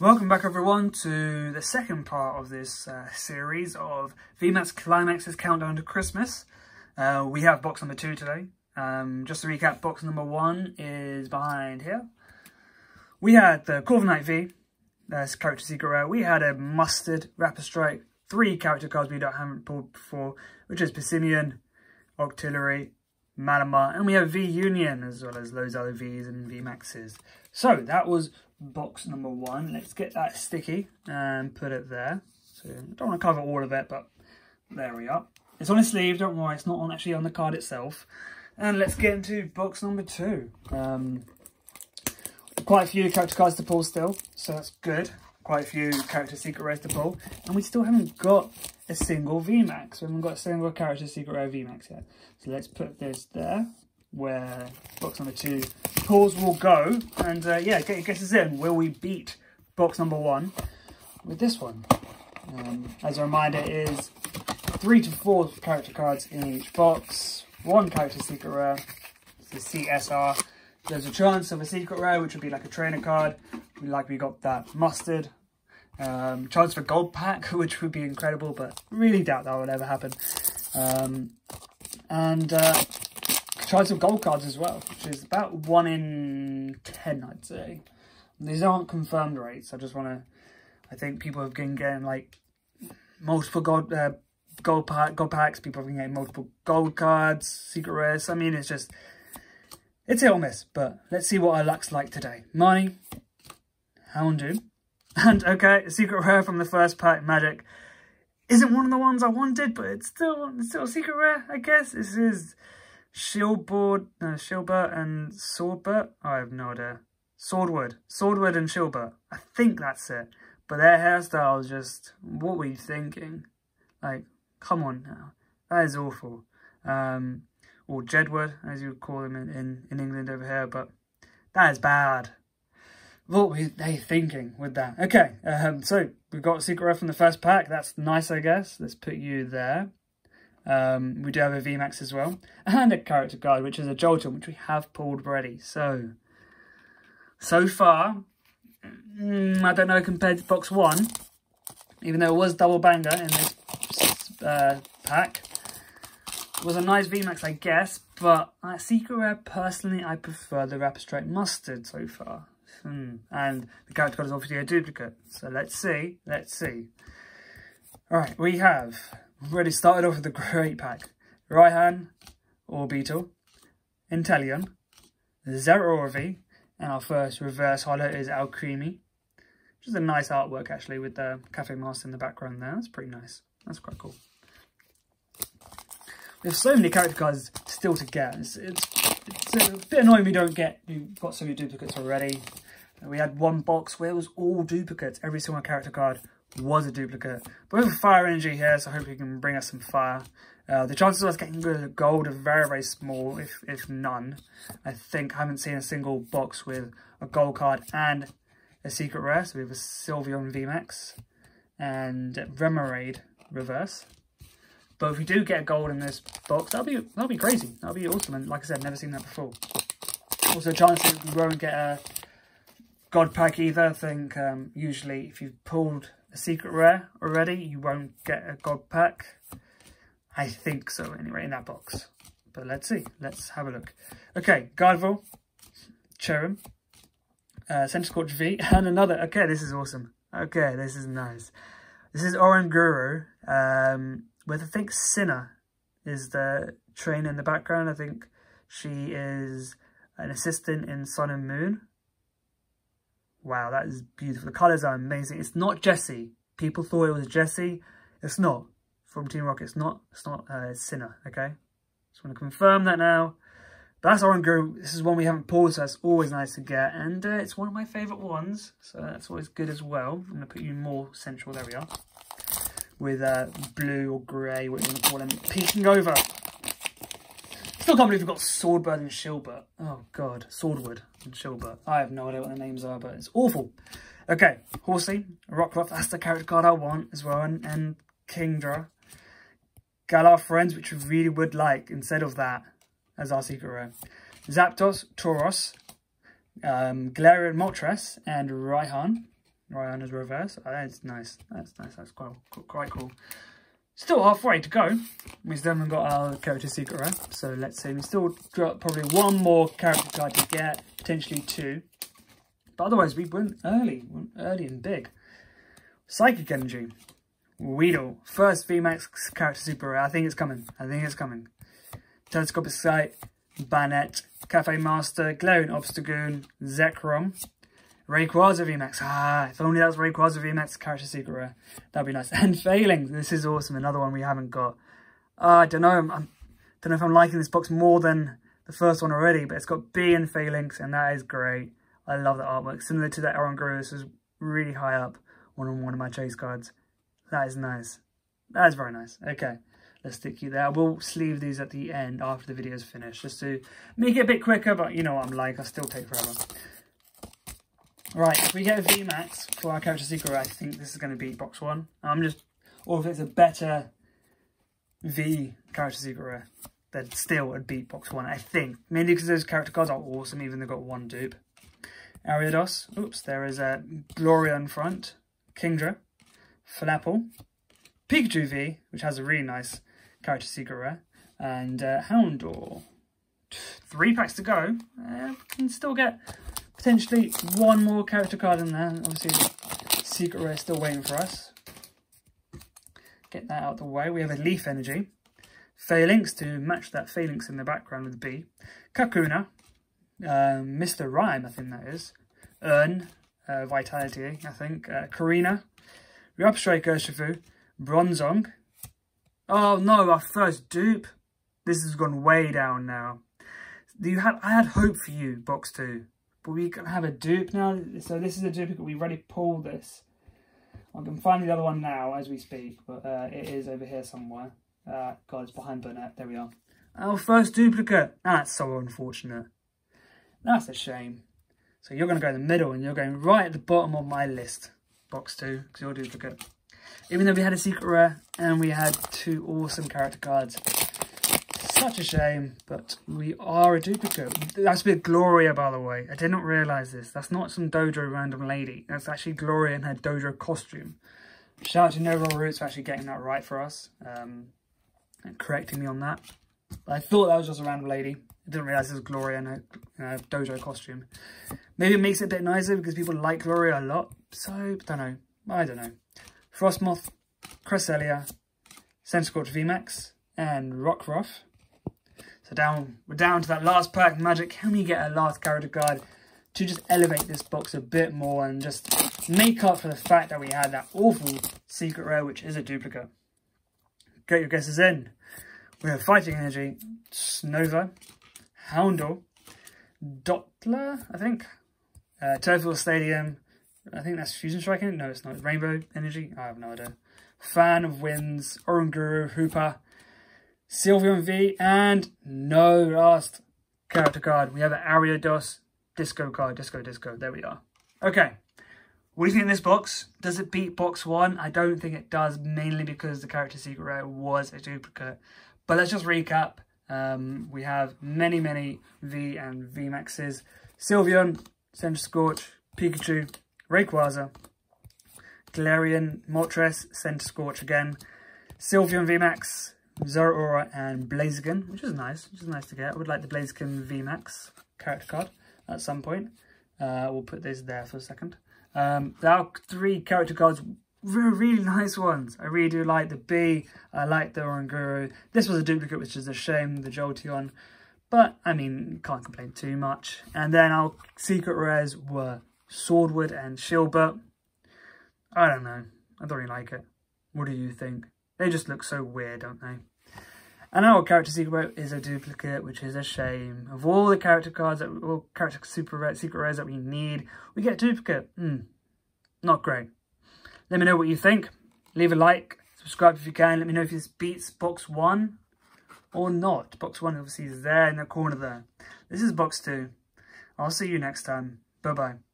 Welcome back everyone to the second part of this uh, series of VMAX Climax's Countdown to Christmas. Uh, we have box number two today. Um, just to recap, box number one is behind here. We had the Corviknight V, that's character secret rare. We had a Mustard Rapid Strike, three character cards we don't haven't pulled before, which is Passimian, Octillery, Malamar, and we have V Union as well as those other Vs and V Maxes. So that was box number one. Let's get that sticky and put it there. So I don't want to cover all of it, but there we are. It's on a sleeve, don't worry, it's not on actually on the card itself. And let's get into box number two. Um, quite a few character cards to pull still, so that's good. Quite a few character secret rares to pull. And we still haven't got a single VMAX. We haven't got a single character secret rare VMAX yet. So let's put this there where box number two pulls will go. And uh, yeah, get your guesses in. Will we beat box number one with this one? Um, as a reminder, it is three to four character cards in each box. One character secret rare. The CSR. There's a chance of a secret rare, which would be like a trainer card. Like we got that mustard. Um, chance for gold pack, which would be incredible, but really doubt that would ever happen. Um, and uh, chance some gold cards as well, which is about 1 in 10, I'd say. These aren't confirmed rates. I just want to... I think people have been getting, like, multiple gold... Uh, gold, pack, gold packs, people have been getting multiple gold cards, secret rares. I mean, it's just... It's hit or miss, but let's see what our luck's like today. Marnie, Houndoom, and okay, secret rare from the first pack, Magic. Isn't one of the ones I wanted, but it's still it's still a secret rare, I guess. This is Shieldboard, no, Shieldbert and Swordbert. I have no idea. Swordwood. Swordwood and Shieldbert. I think that's it. But their hairstyles just, what were you thinking? Like, come on now. That is awful. Um, or Jedward, as you would call them in, in, in England over here, but that is bad. What were they thinking with that? Okay, um, so we've got secret ref from the first pack. That's nice, I guess. Let's put you there. Um, we do have a VMAX as well. And a character guide, which is a Jolteon, which we have pulled already. So, so far, mm, I don't know compared to box one, even though it was double banger in this uh, pack. It was a nice VMAX, I guess, but uh, Secret Rare, personally, I prefer the Rapid Mustard so far. Hmm. And the character card is obviously a duplicate. So let's see. Let's see. Alright, we have already started off with a great pack. Raihan, Orbeetle, Inteleon, Zeraora and our first reverse holo is Alcremie. Which is a nice artwork actually with the Cafe Master in the background there. That's pretty nice. That's quite cool. There's so many character cards still to get. It's, it's, it's a bit annoying we don't get, you've got so many duplicates already. We had one box where it was all duplicates. Every single character card was a duplicate. But we have fire energy here, so I hope he can bring us some fire. Uh, the chances of us getting gold are very, very small, if, if none. I think I haven't seen a single box with a gold card and a secret rare. So we have a Sylveon VMAX and Remoraid reverse. But if we do get gold in this box, that'll be that'll be crazy. That'll be awesome. And like I said, never seen that before. Also, chances we won't get a God pack either. I think um, usually if you've pulled a secret rare already, you won't get a God pack. I think so anyway in that box. But let's see. Let's have a look. Okay, Gardevoir, Cherrim, uh, Centiskorch V, and another. Okay, this is awesome. Okay, this is nice. This is Oranguru, um, with I think Sinner is the trainer in the background. I think she is an assistant in Sun and Moon. Wow, that is beautiful. The colours are amazing. It's not Jesse. People thought it was Jesse. It's not. From Team Rocket, it's not. It's not uh, Sinner, okay? Just want to confirm that now. But that's Oranguru. This is one we haven't pulled, so it's always nice to get. And uh, it's one of my favourite ones, so that's always good as well. I'm going to put you more central. There we are. With uh, blue or grey, what you want to call them, peeking over. Still can't believe we've got Swordbird and Shieldbert. Oh, God. Swordwood and Shieldbert. I have no idea what their names are, but it's awful. Okay, Horsea, Rockruff, that's the character card I want as well, and, and Kingdra. Galar Friends, which we really would like instead of that as our secret rare. Zapdos, Tauros, um, Galarian Moltres, and Raihan. is reverse. Oh, that's nice. That's nice. That's quite, quite cool. Still halfway to go. We still haven't got our character secret rare. So let's see. We still got probably one more character card to get. Potentially two. But otherwise, we went early. Went early and big. Psychic Energy. Weedle. First VMAX character super rare. I think it's coming. I think it's coming. Telescopic Sight. Banette. Cafe Master. Glowing Obstagoon. Zekrom. Rayquaza VMAX. Ah, if only that was Rayquaza VMAX character secret rare. That'd be nice. And Falinks. This is awesome. Another one we haven't got. Uh, I don't know. I'm, I'm, don't know if I'm liking this box more than the first one already, but it's got Bea and Falinks, and that is great. I love the artwork. Similar to that Oranguru, this is really high up on one of my chase cards. That is nice. That is very nice. Okay, let's stick you there. We'll sleeve these at the end after the video is finished, just to make it a bit quicker, but you know what I'm like, I still take forever. Right, if we get VMAX for our character secret, I think this is going to be box one. I'm just, or if it's a better V character secret rare, then still would beat box one, I think. Mainly because those character cards are awesome, even they've got one dupe. Ariados, oops, there is a Gloria in front, Kingdra, Flapple, Pikachu V, which has a really nice character secret rare, and uh, Houndour. Three packs to go. Uh, can still get potentially one more character card in there. Obviously, secret rare is still waiting for us. Get that out of the way. We have a Leaf Energy. Falinks to match that Falinks in the background with Bea. Kakuna. Um, Mr. Rime, I think that is. Urn. Uh, Vitality, I think. Uh, Karina. Repstrike Urshifu. Bronzong. Oh no, our first dupe. This has gone way down now. You had I had hope for you, box two. But we can have a dupe now. So this is a duplicate. We've already pulled this. I can find the other one now as we speak. But uh, it is over here somewhere. Uh, God, it's behind Banette. There we are. Our first duplicate. That's so unfortunate. That's a shame. So you're going to go in the middle and you're going right at the bottom of my list. Box two, because you're duplicate. Even though we had a secret rare and we had two awesome character cards. Such a shame, but we are a duplicate. That's with Gloria, by the way. I did not realise this. That's not some Dojo random lady. That's actually Gloria in her Dojo costume. Shout out to No Roll Roots for actually getting that right for us. Um, and correcting me on that. But I thought that was just a random lady. I didn't realise it was Gloria in her, in Dojo costume. Maybe it makes it a bit nicer because people like Gloria a lot. So, I don't know. I don't know. Frosmoth, Cresselia, Centiskorch VMAX, and Rockruff. So down, we're down to that last pack magic. Can we get a last character card to just elevate this box a bit more and just make up for the fact that we had that awful secret rare, which is a duplicate. Get your guesses in. We have Fighting Energy, Snover, Houndour, Dottler, I think, uh, Turffield Stadium, I think that's Fusion Striking. No, it's not. Rainbow Energy. I have no idea. Fan of Winds, Oranguru, Hoopa, Sylveon V, and no last character card. We have an Ariados Disco card. Disco, Disco. There we are. Okay. What do you think of this box? Does it beat box one? I don't think it does, mainly because the character secret rare was a duplicate. But let's just recap. Um, we have many, many V and V Maxes. Sylveon, Scorch Pikachu, Rayquaza, Galarian, Moltres, scorch again, Sylveon VMAX, Zeraora, and Blaziken, which is nice, which is nice to get. I would like the Blaziken VMAX character card at some point. Uh, we'll put this there for a second. Um, there are three character cards, really, really nice ones. I really do like the Bea, I like the Oranguru. This was a duplicate, which is a shame, the Jolteon. But, I mean, can't complain too much. And then our secret rares were Swordwood and Shieldbert. I don't know. I don't really like it. What do you think? They just look so weird, don't they? And our character secret is a duplicate, which is a shame. Of all the character cards, that, all character super rare, secret rares that we need, we get a duplicate. Hmm, not great. Let me know what you think. Leave a like, subscribe if you can. Let me know if this beats box one or not. Box one obviously is there in the corner there. This is box two. I'll see you next time. Bye-bye.